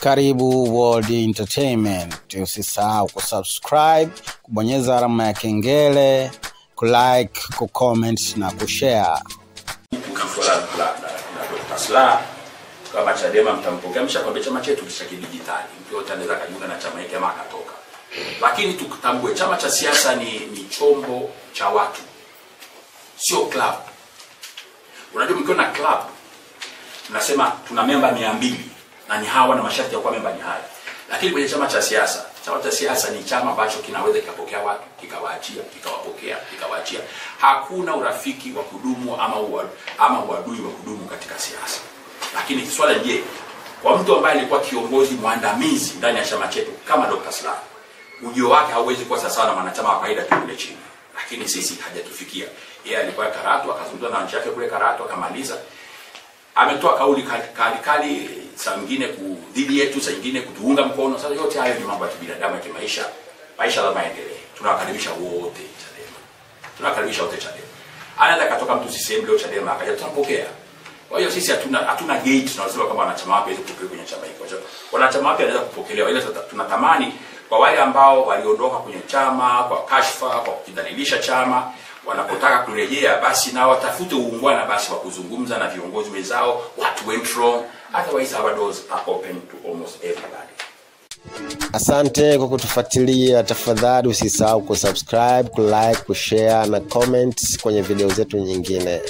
Karibu World Entertainment. Usisahau kusubscribe, kubonyeza alama ya kengele, kulike, kucomment na kushare. Slaa kama Chadema mtampokea, mshakwambia chama chetu kisha kidijitali, mtu yote anaweza kajiunga na chama hiki ama akatoka, lakini tukutambue chama cha siasa ni, ni chombo cha watu, sio club. Unajua, mkiwa na club mnasema tuna memba mia mbili na ni hawa na masharti ya kuwa memba ni haya, lakini kwenye chama cha siasa, chama cha siasa ni chama ambacho kinaweza kikapokea watu kikawaachia, kikawapokea, kikawaachia. Hakuna urafiki wa kudumu ama ua, ama uadui wa kudumu katika siasa. Lakini swala je, kwa mtu ambaye alikuwa kiongozi mwandamizi ndani ya chama chetu kama Dr. Slaa, ujio wake hauwezi kuwa sasa na mwanachama wa kawaida tu chini, lakini sisi hajatufikia. Yeye alikuwa Karatu, akazungumza na wananchi wake kule Karatu, akamaliza ametoa kauli kali, kali saa nyingine dhidi yetu, saa nyingine kutuunga mkono. Sasa yote hayo ni mambo ya kibinadamu ya kimaisha, maisha lazima yaendelee. Tunawakaribisha wote Chadema, tunawakaribisha wote Chadema. Anaweza katoka mtu CCM leo Chadema akaja, tutampokea. Kwa hiyo sisi hatuna hatuna gate tunasema kama wanachama wapya ili kupokea kwenye chama hiki. Wanachama wapya wanaweza kupokelewa, ila tunatamani kwa wale ambao waliondoka kwenye chama kwa kashfa, kwa kudhalilisha chama wanapotaka kurejea basi na watafute uungwana basi wa kuzungumza na viongozi wenzao, what went wrong. Otherwise our doors are open to almost everybody. Asante kwa kutufuatilia. Tafadhali usisahau kusubscribe, kulike, kushare na comment kwenye video zetu nyingine.